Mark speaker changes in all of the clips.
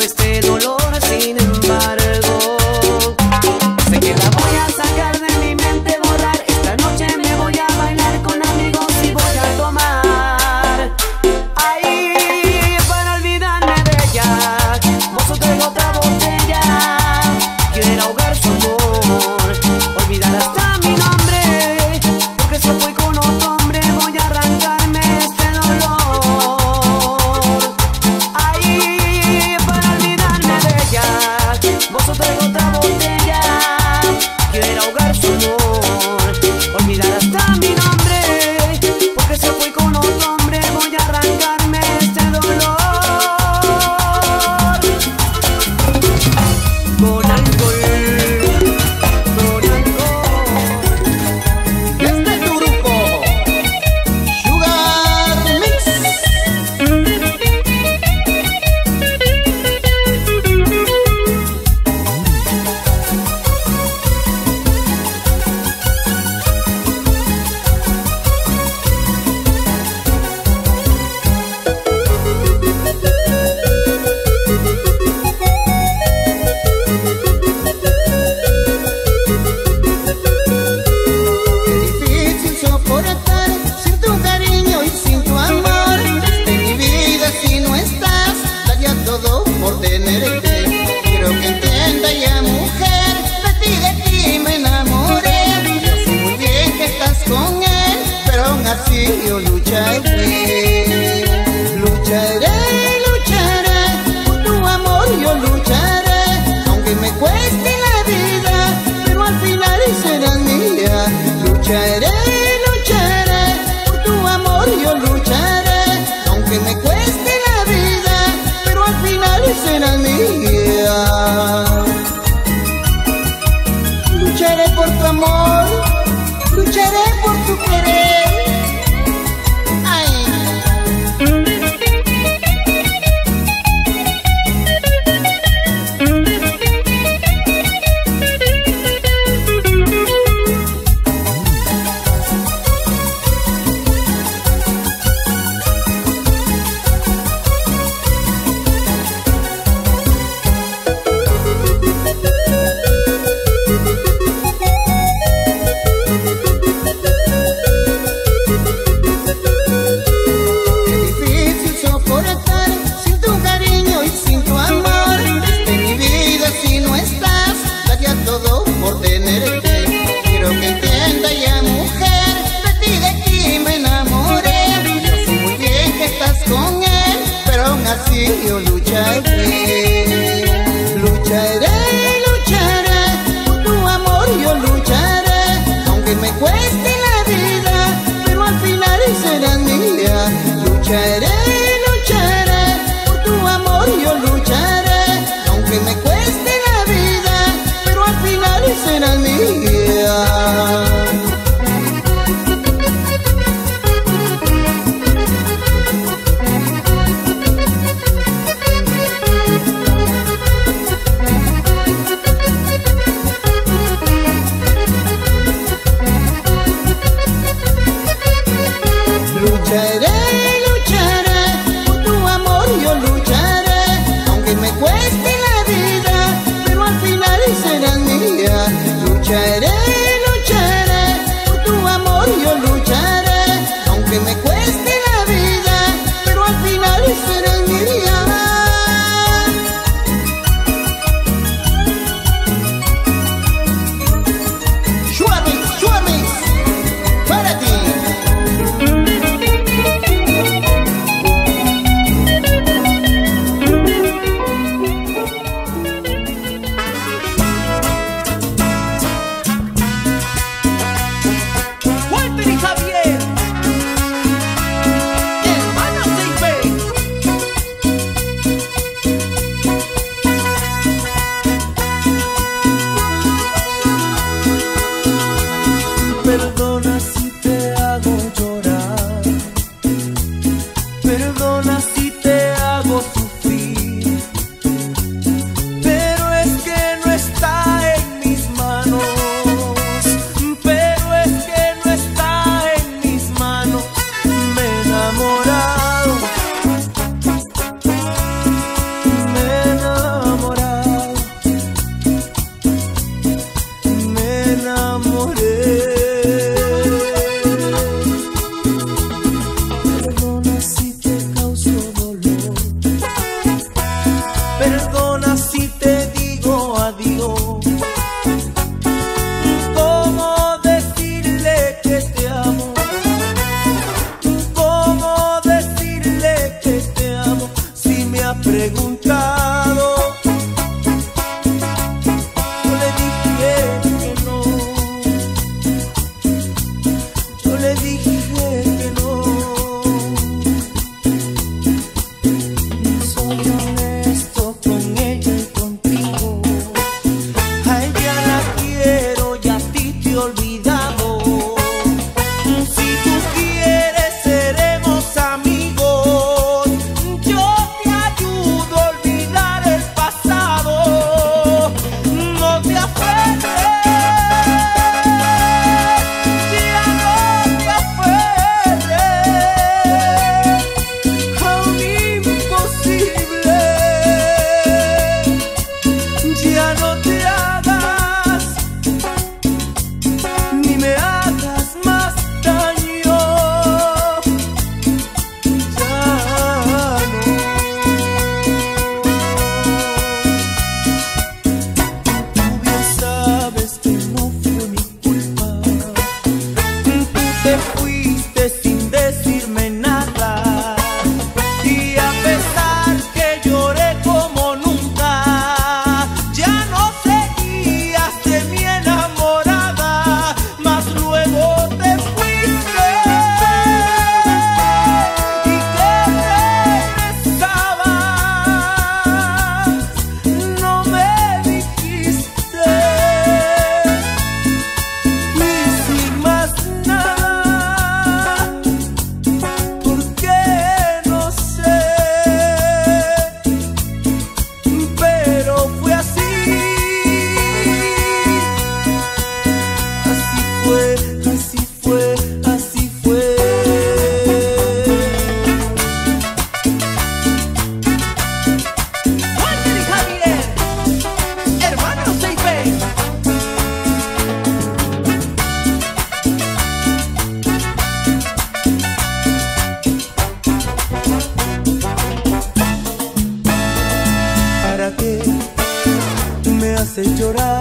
Speaker 1: este dolor sin llorar?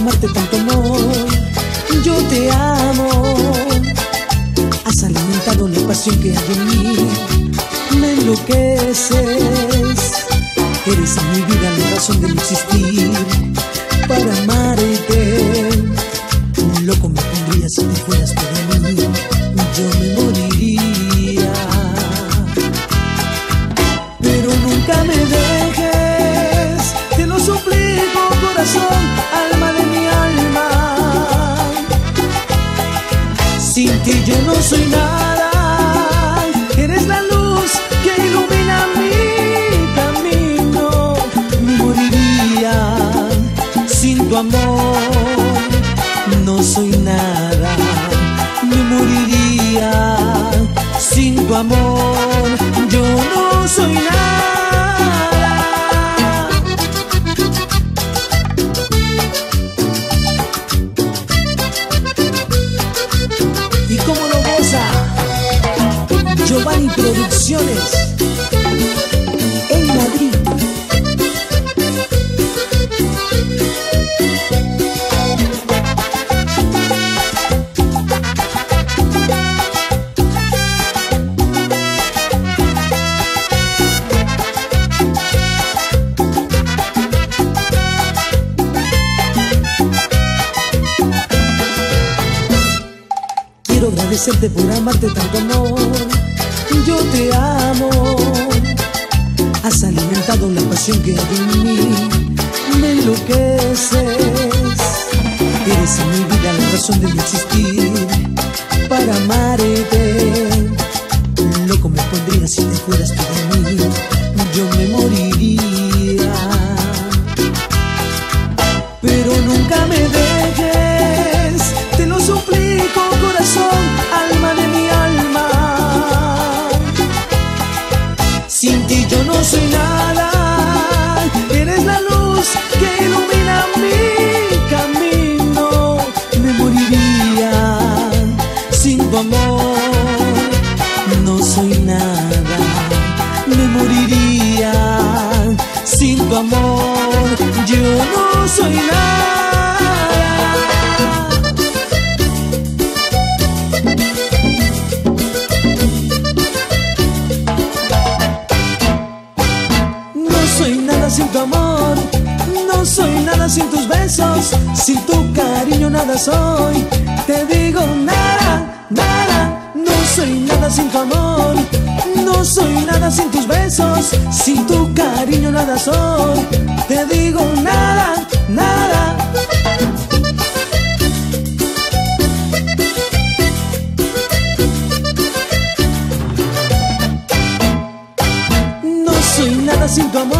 Speaker 2: Amarte tanto amor. Yo te amo. Has alimentado la pasión que hay en mí. Amarte tanto amor. Yo te amo. Has alimentado la pasión que hay en mí. Me enloqueces. Eres en mi vida la razón de mi existir. Para amarte. Loco me pondría si te fueras tú de mí. Besos, sin tu cariño nada soy. Te digo nada, nada, no soy nada sin tu amor, no soy nada sin tus besos, sin tu cariño nada soy. Te digo nada, nada. No soy nada sin tu amor,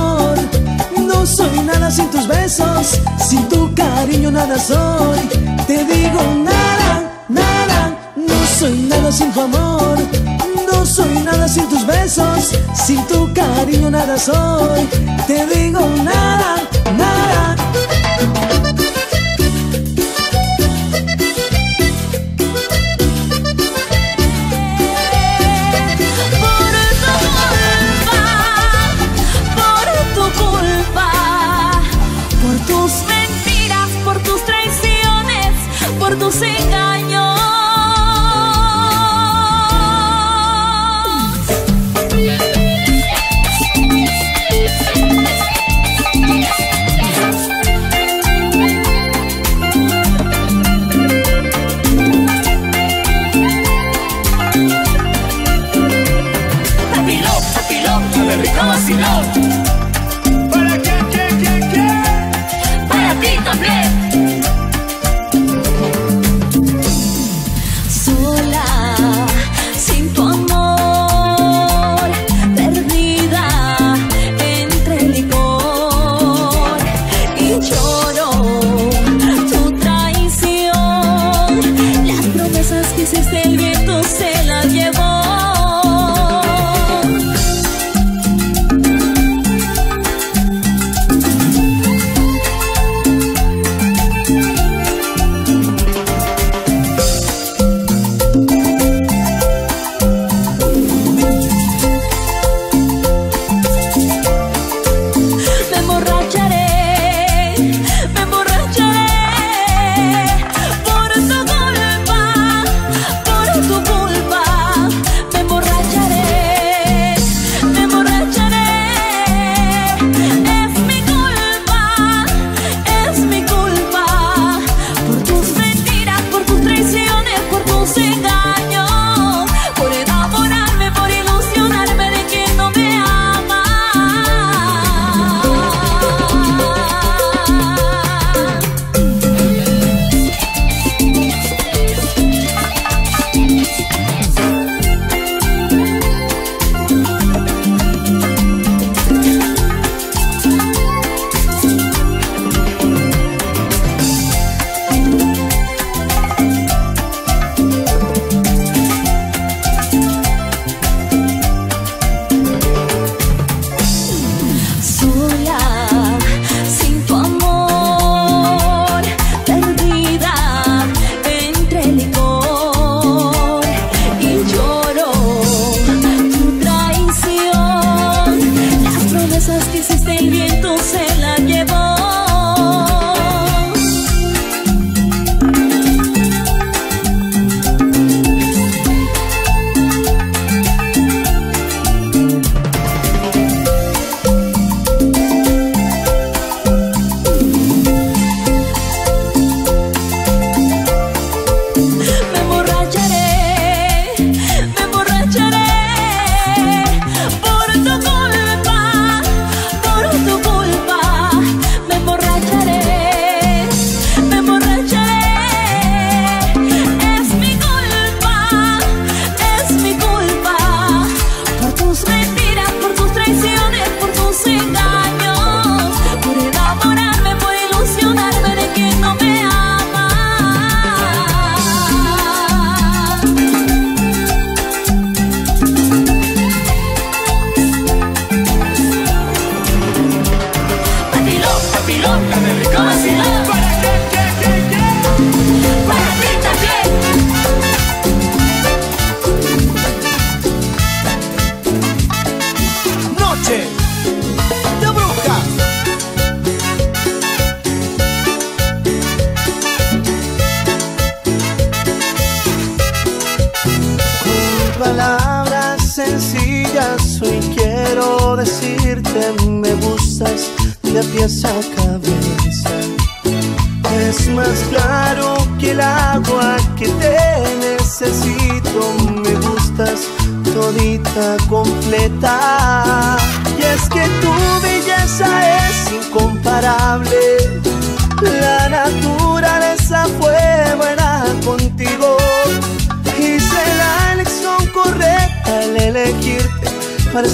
Speaker 2: nada soy. Te digo nada, nada, no soy nada sin tu amor, no soy nada sin tus besos, sin tu cariño nada soy. Te digo nada, nada.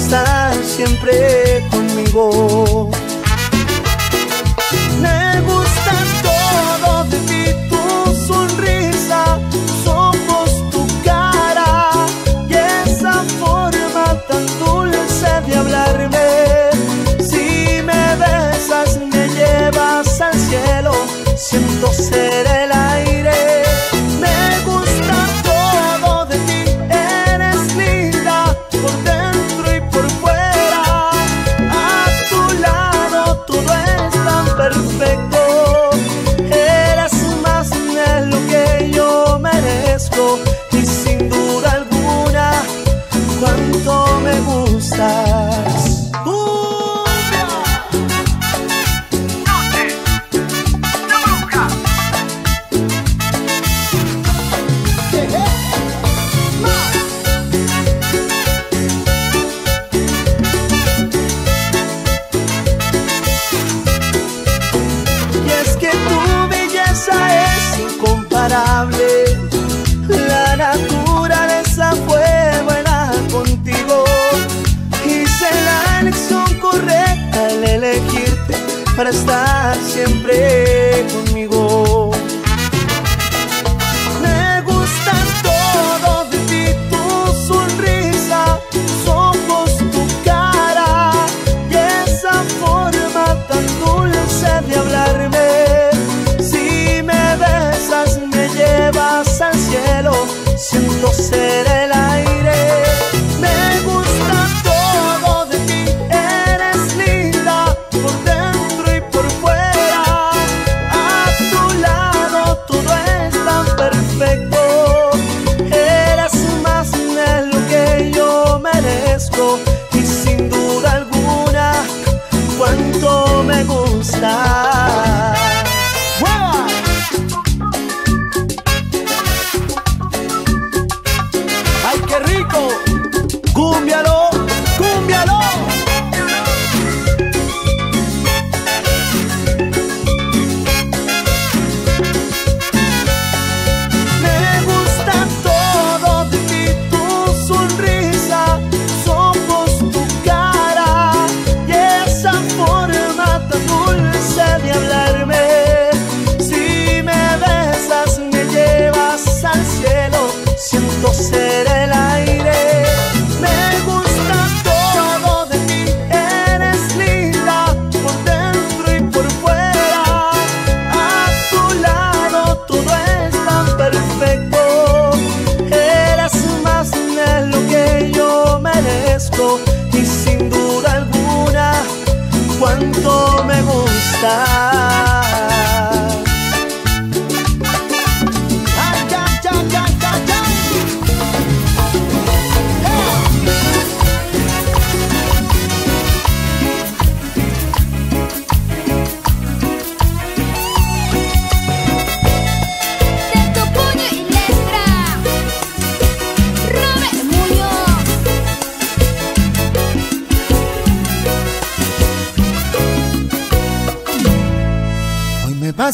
Speaker 1: estar siempre conmigo. Me gusta todo de ti, tu sonrisa, tus ojos, tu cara y esa forma tan dulce de hablarme. Si me besas, me llevas al cielo, siento sereno. Perfect. al elegirte para estar siempre conmigo. Me gusta todo de ti, tu sonrisa, tus ojos, tu cara y esa forma tan dulce de hablarme. Si me besas, me llevas al cielo, siendo ser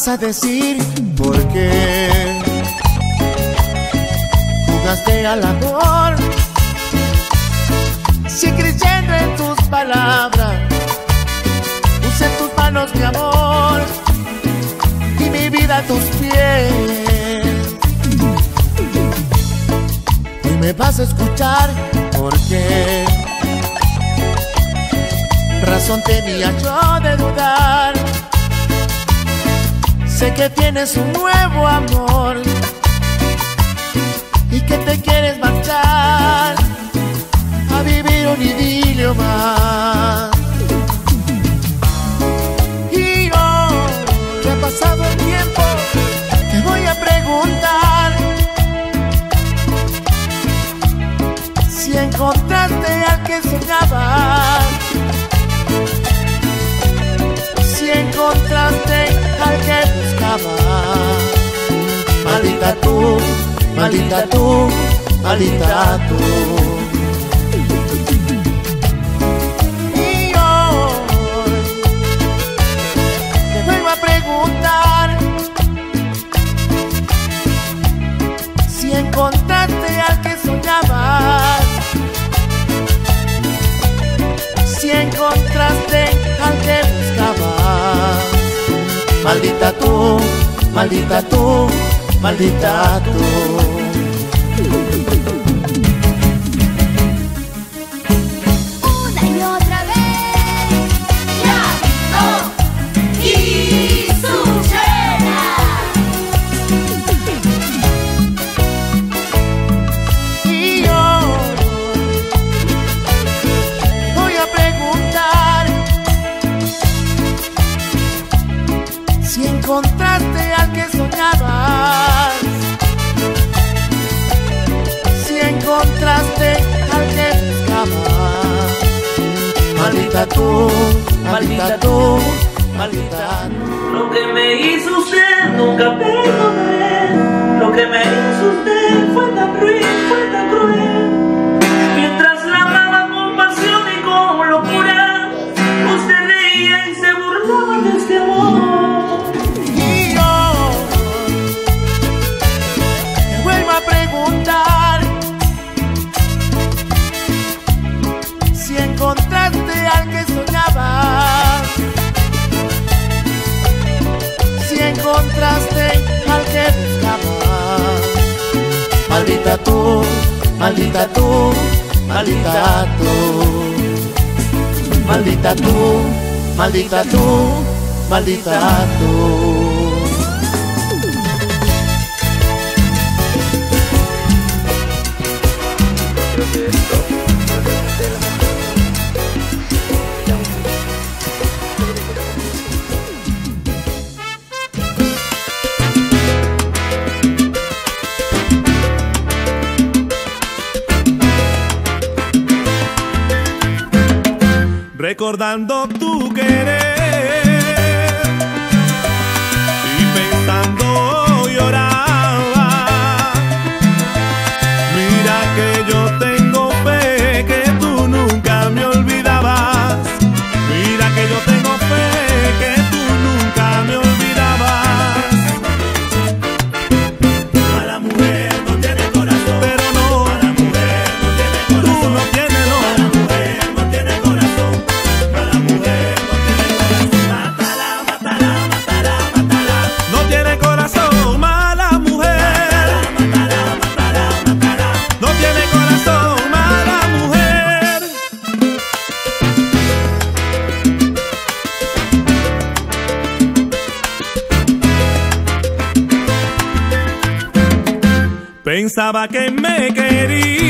Speaker 3: vas a decir por qué jugaste al amor. Si creyendo en tus palabras, puse tus manos mi amor y mi vida a tus pies. Hoy me vas a escuchar por qué razón tenía yo de dudar Sé que tienes un nuevo amor y que te quieres marchar a vivir un idilio más. Y yo, que ha pasado el tiempo, te voy a preguntar si encontraste al que soñabas. Si encontraste al que mama Malita tú, malita tú, malita tú. Maldita tú, maldita tú, maldita tú. Maldita tú, maldita tú, maldita
Speaker 4: Lo que me hizo usted nunca perdonaré. Lo que me hizo usted fue tan ruin.
Speaker 3: maldita tú, maldita tú, maldita tú, maldita tú, maldita tú, maldita tú.
Speaker 5: recordando tu querer. pensaba que me
Speaker 6: quería.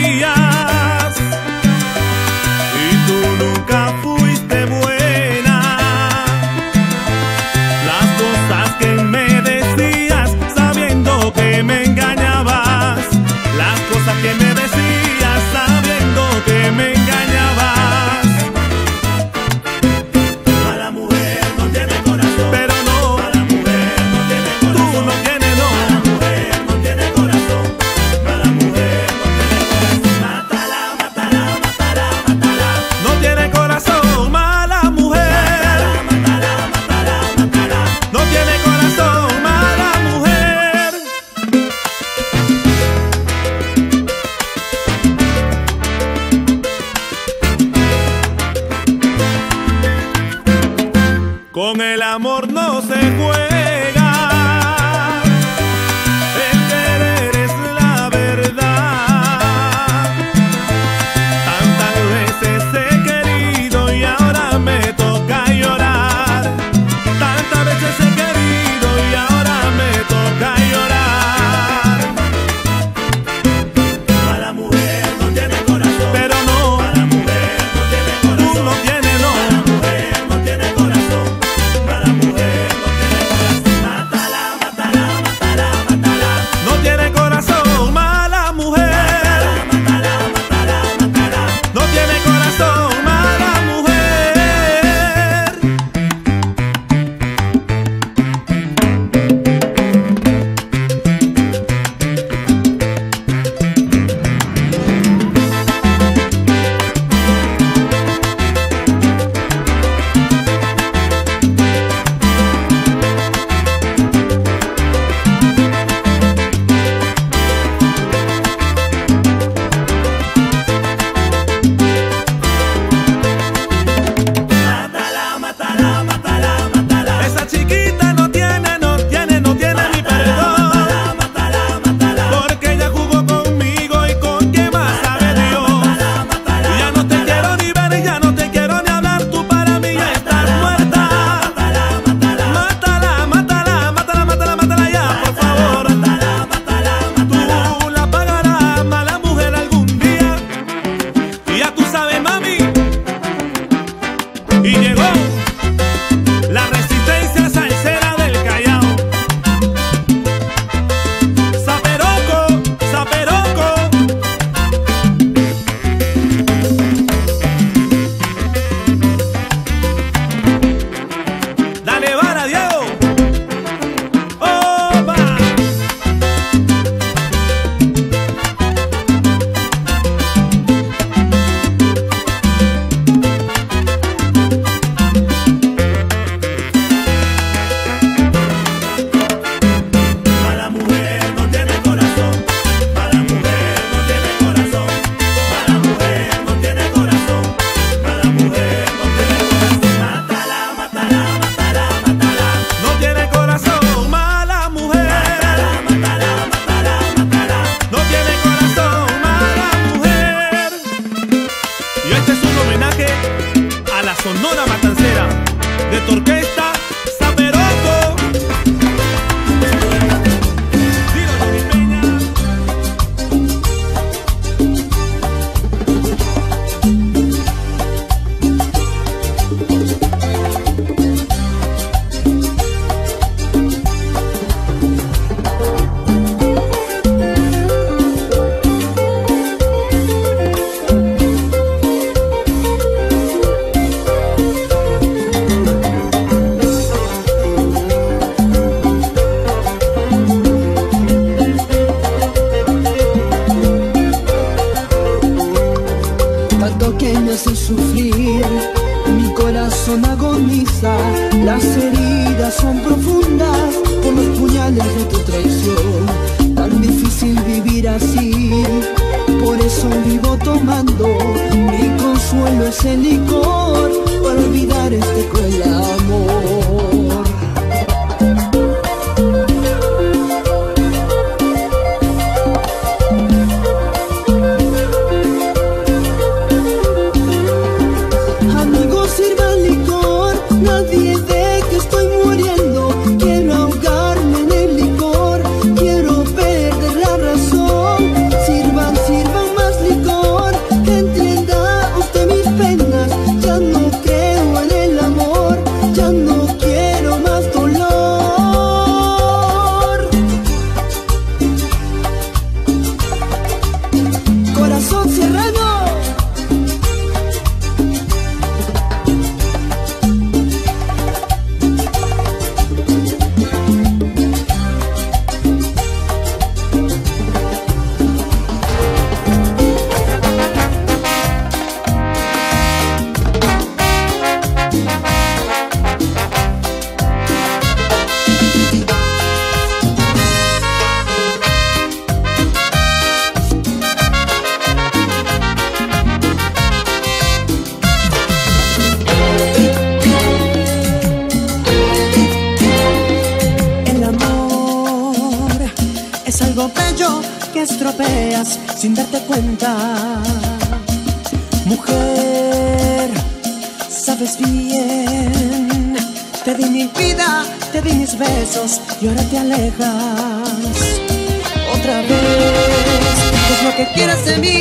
Speaker 6: lo que quieras de mí?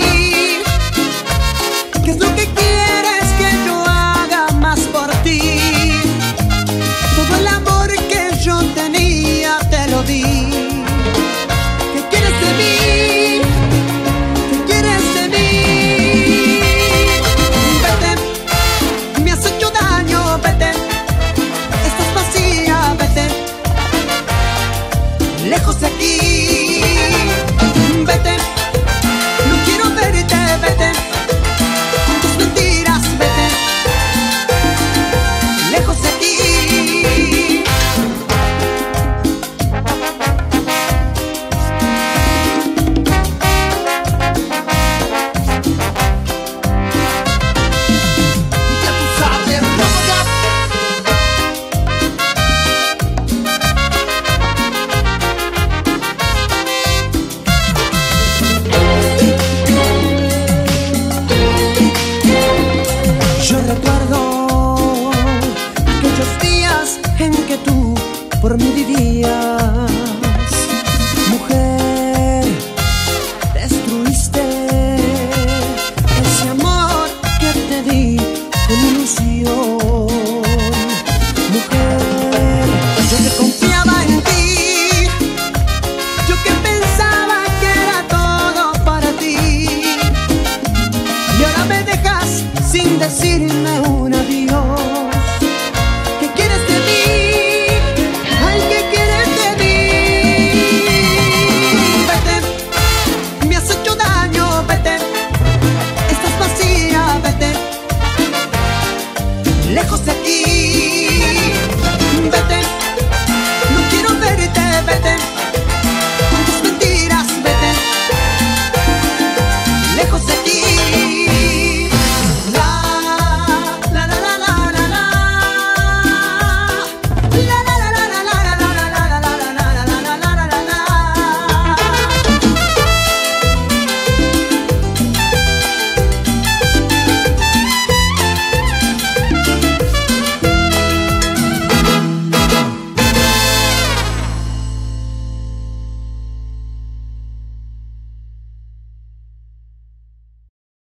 Speaker 6: ¿Qué es lo que quieres?